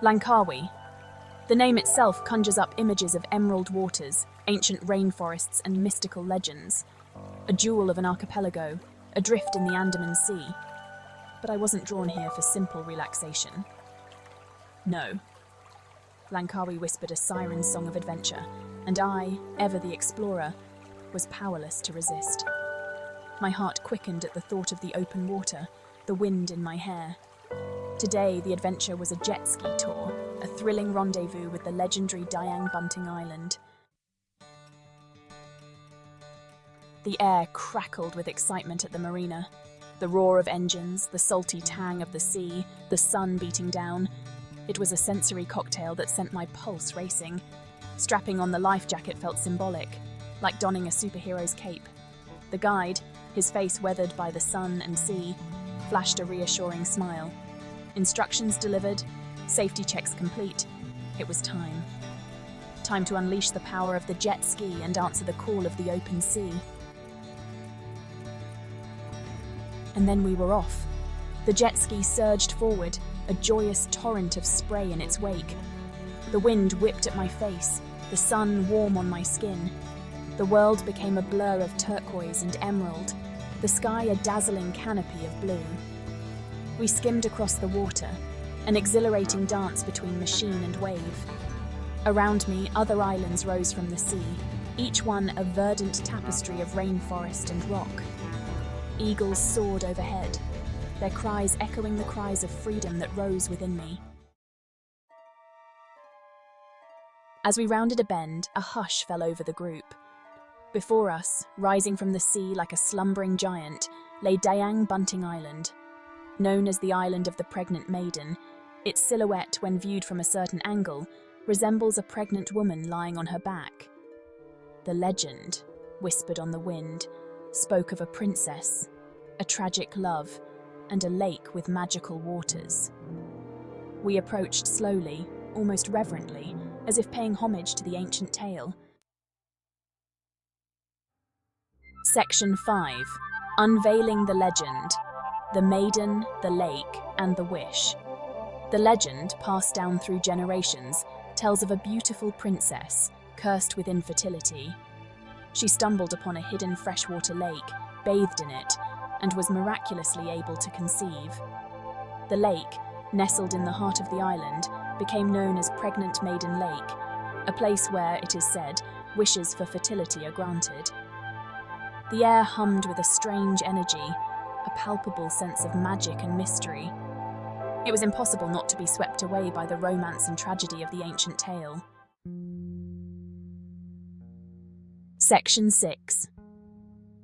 Langkawi. The name itself conjures up images of emerald waters, ancient rainforests, and mystical legends. A jewel of an archipelago, adrift in the Andaman Sea. But I wasn't drawn here for simple relaxation. No. Langkawi whispered a siren song of adventure, and I, ever the explorer, was powerless to resist. My heart quickened at the thought of the open water, the wind in my hair. Today, the adventure was a jet ski tour, a thrilling rendezvous with the legendary Dayang Bunting Island. The air crackled with excitement at the marina. The roar of engines, the salty tang of the sea, the sun beating down. It was a sensory cocktail that sent my pulse racing. Strapping on the life jacket felt symbolic, like donning a superhero's cape. The guide, his face weathered by the sun and sea, flashed a reassuring smile. Instructions delivered, safety checks complete. It was time. Time to unleash the power of the jet ski and answer the call of the open sea. And then we were off. The jet ski surged forward, a joyous torrent of spray in its wake. The wind whipped at my face, the sun warm on my skin. The world became a blur of turquoise and emerald, the sky a dazzling canopy of blue. We skimmed across the water, an exhilarating dance between machine and wave. Around me, other islands rose from the sea, each one a verdant tapestry of rainforest and rock. Eagles soared overhead, their cries echoing the cries of freedom that rose within me. As we rounded a bend, a hush fell over the group. Before us, rising from the sea like a slumbering giant, lay Dayang Bunting Island, Known as the Island of the Pregnant Maiden, its silhouette, when viewed from a certain angle, resembles a pregnant woman lying on her back. The legend, whispered on the wind, spoke of a princess, a tragic love, and a lake with magical waters. We approached slowly, almost reverently, as if paying homage to the ancient tale. Section 5 Unveiling the Legend the maiden, the lake, and the wish. The legend, passed down through generations, tells of a beautiful princess, cursed with infertility. She stumbled upon a hidden freshwater lake, bathed in it, and was miraculously able to conceive. The lake, nestled in the heart of the island, became known as Pregnant Maiden Lake, a place where, it is said, wishes for fertility are granted. The air hummed with a strange energy, a palpable sense of magic and mystery. It was impossible not to be swept away by the romance and tragedy of the ancient tale. Section 6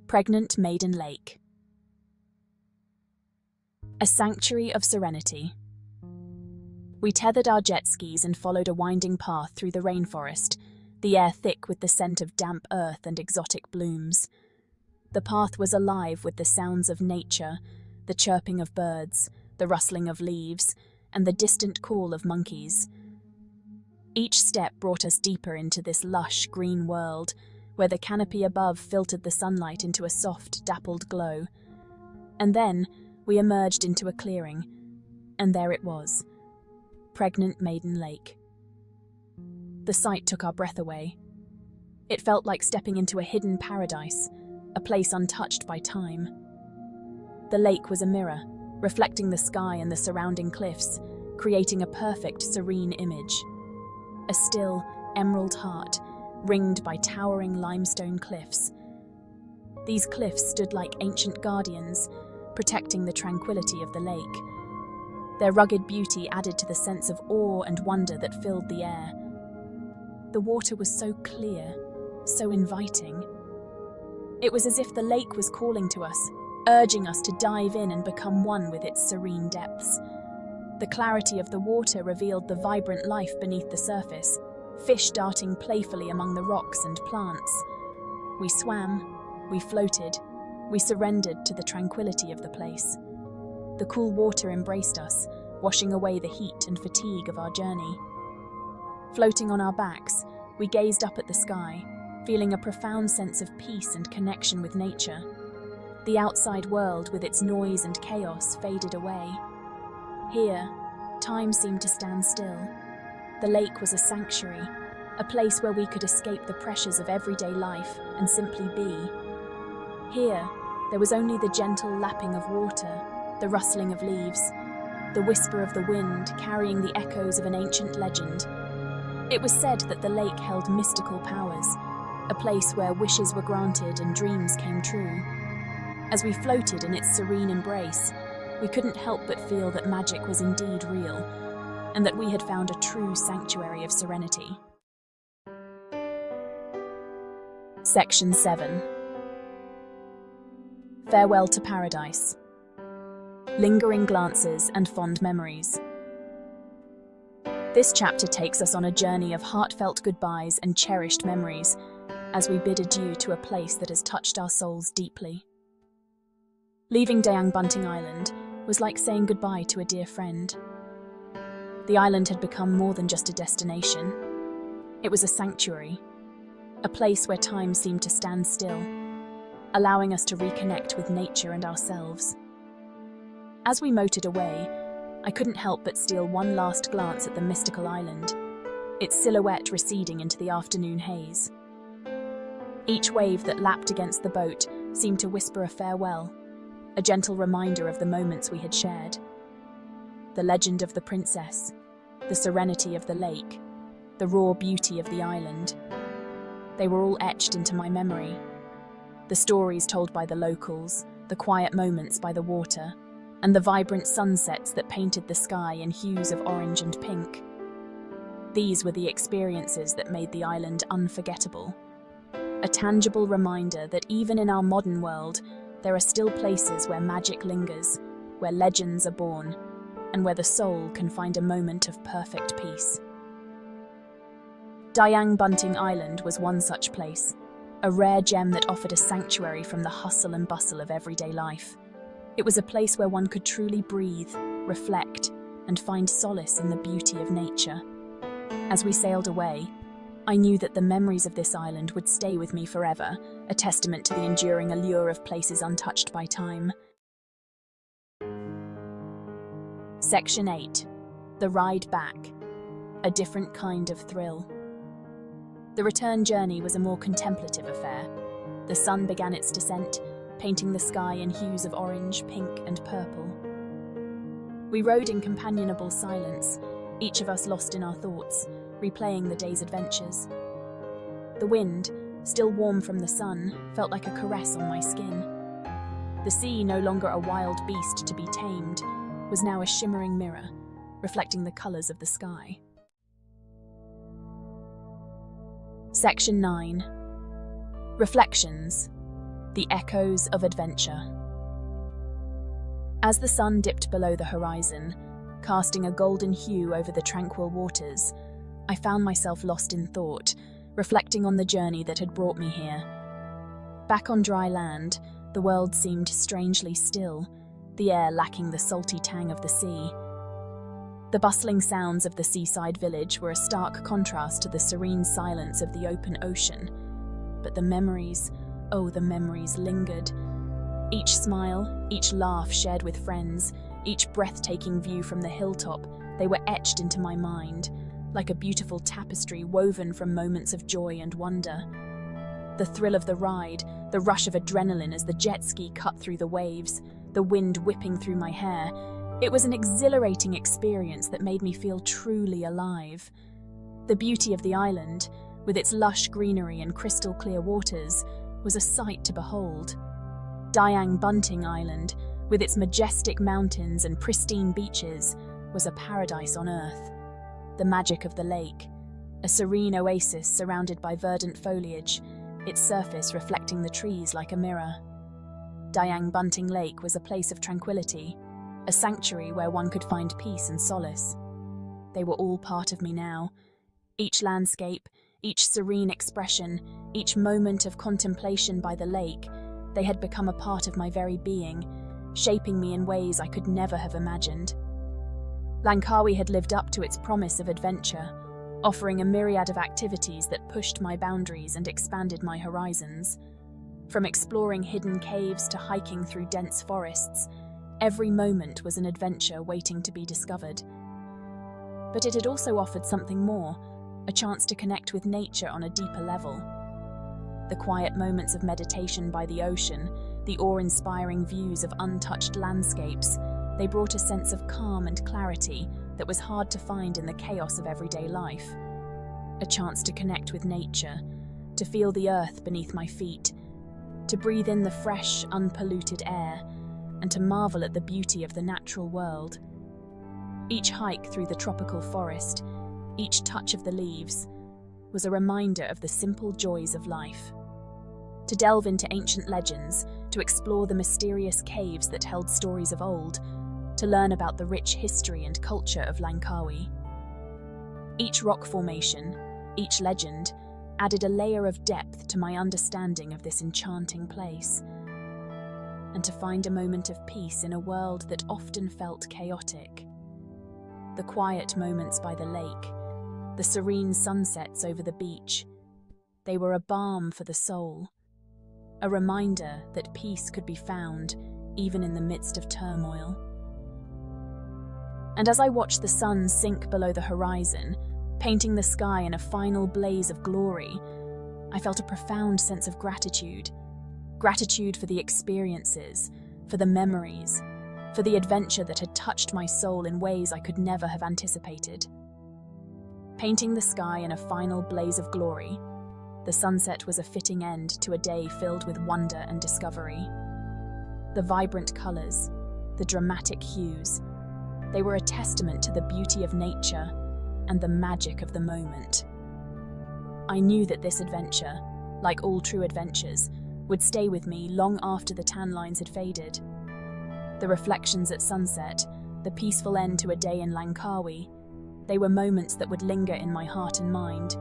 Pregnant Maiden Lake A Sanctuary of Serenity. We tethered our jet skis and followed a winding path through the rainforest, the air thick with the scent of damp earth and exotic blooms. The path was alive with the sounds of nature, the chirping of birds, the rustling of leaves, and the distant call of monkeys. Each step brought us deeper into this lush green world, where the canopy above filtered the sunlight into a soft, dappled glow. And then we emerged into a clearing, and there it was Pregnant Maiden Lake. The sight took our breath away. It felt like stepping into a hidden paradise a place untouched by time. The lake was a mirror, reflecting the sky and the surrounding cliffs, creating a perfect, serene image. A still, emerald heart, ringed by towering limestone cliffs. These cliffs stood like ancient guardians, protecting the tranquility of the lake. Their rugged beauty added to the sense of awe and wonder that filled the air. The water was so clear, so inviting, it was as if the lake was calling to us, urging us to dive in and become one with its serene depths. The clarity of the water revealed the vibrant life beneath the surface, fish darting playfully among the rocks and plants. We swam, we floated, we surrendered to the tranquility of the place. The cool water embraced us, washing away the heat and fatigue of our journey. Floating on our backs, we gazed up at the sky, feeling a profound sense of peace and connection with nature. The outside world, with its noise and chaos, faded away. Here, time seemed to stand still. The lake was a sanctuary, a place where we could escape the pressures of everyday life and simply be. Here, there was only the gentle lapping of water, the rustling of leaves, the whisper of the wind carrying the echoes of an ancient legend. It was said that the lake held mystical powers, a place where wishes were granted and dreams came true. As we floated in its serene embrace, we couldn't help but feel that magic was indeed real, and that we had found a true sanctuary of serenity. Section 7 Farewell to Paradise Lingering Glances and Fond Memories. This chapter takes us on a journey of heartfelt goodbyes and cherished memories as we bid adieu to a place that has touched our souls deeply. Leaving Dayang Bunting Island was like saying goodbye to a dear friend. The island had become more than just a destination. It was a sanctuary, a place where time seemed to stand still, allowing us to reconnect with nature and ourselves. As we motored away, I couldn't help but steal one last glance at the mystical island, its silhouette receding into the afternoon haze. Each wave that lapped against the boat seemed to whisper a farewell, a gentle reminder of the moments we had shared. The legend of the princess, the serenity of the lake, the raw beauty of the island. They were all etched into my memory. The stories told by the locals, the quiet moments by the water, and the vibrant sunsets that painted the sky in hues of orange and pink. These were the experiences that made the island unforgettable a tangible reminder that even in our modern world, there are still places where magic lingers, where legends are born, and where the soul can find a moment of perfect peace. Dayang Bunting Island was one such place, a rare gem that offered a sanctuary from the hustle and bustle of everyday life. It was a place where one could truly breathe, reflect, and find solace in the beauty of nature. As we sailed away, I knew that the memories of this island would stay with me forever, a testament to the enduring allure of places untouched by time. Section 8 The Ride Back A Different Kind of Thrill. The return journey was a more contemplative affair. The sun began its descent, painting the sky in hues of orange, pink, and purple. We rode in companionable silence, each of us lost in our thoughts replaying the day's adventures. The wind, still warm from the sun, felt like a caress on my skin. The sea, no longer a wild beast to be tamed, was now a shimmering mirror, reflecting the colours of the sky. Section 9 Reflections The Echoes of Adventure. As the sun dipped below the horizon, casting a golden hue over the tranquil waters, I found myself lost in thought, reflecting on the journey that had brought me here. Back on dry land, the world seemed strangely still, the air lacking the salty tang of the sea. The bustling sounds of the seaside village were a stark contrast to the serene silence of the open ocean. But the memories, oh, the memories lingered. Each smile, each laugh shared with friends, each breathtaking view from the hilltop, they were etched into my mind like a beautiful tapestry woven from moments of joy and wonder. The thrill of the ride, the rush of adrenaline as the jet ski cut through the waves, the wind whipping through my hair, it was an exhilarating experience that made me feel truly alive. The beauty of the island, with its lush greenery and crystal clear waters, was a sight to behold. Dayang Bunting Island, with its majestic mountains and pristine beaches, was a paradise on earth the magic of the lake, a serene oasis surrounded by verdant foliage, its surface reflecting the trees like a mirror. Dayang Bunting Lake was a place of tranquility, a sanctuary where one could find peace and solace. They were all part of me now. Each landscape, each serene expression, each moment of contemplation by the lake, they had become a part of my very being, shaping me in ways I could never have imagined. Langkawi had lived up to its promise of adventure, offering a myriad of activities that pushed my boundaries and expanded my horizons. From exploring hidden caves to hiking through dense forests, every moment was an adventure waiting to be discovered. But it had also offered something more a chance to connect with nature on a deeper level. The quiet moments of meditation by the ocean, the awe inspiring views of untouched landscapes, they brought a sense of calm and clarity that was hard to find in the chaos of everyday life. A chance to connect with nature, to feel the earth beneath my feet, to breathe in the fresh, unpolluted air, and to marvel at the beauty of the natural world. Each hike through the tropical forest, each touch of the leaves, was a reminder of the simple joys of life. To delve into ancient legends, to explore the mysterious caves that held stories of old, to learn about the rich history and culture of Langkawi. Each rock formation, each legend, added a layer of depth to my understanding of this enchanting place. And to find a moment of peace in a world that often felt chaotic. The quiet moments by the lake, the serene sunsets over the beach, they were a balm for the soul, a reminder that peace could be found even in the midst of turmoil. And as I watched the sun sink below the horizon, painting the sky in a final blaze of glory, I felt a profound sense of gratitude. Gratitude for the experiences, for the memories, for the adventure that had touched my soul in ways I could never have anticipated. Painting the sky in a final blaze of glory, the sunset was a fitting end to a day filled with wonder and discovery. The vibrant colours, the dramatic hues, they were a testament to the beauty of nature and the magic of the moment. I knew that this adventure, like all true adventures, would stay with me long after the tan lines had faded. The reflections at sunset, the peaceful end to a day in Langkawi, they were moments that would linger in my heart and mind,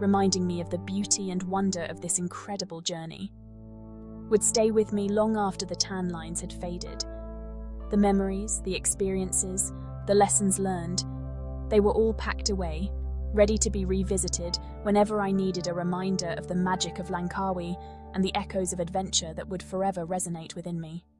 reminding me of the beauty and wonder of this incredible journey. Would stay with me long after the tan lines had faded. The memories, the experiences, the lessons learned, they were all packed away, ready to be revisited whenever I needed a reminder of the magic of Langkawi and the echoes of adventure that would forever resonate within me.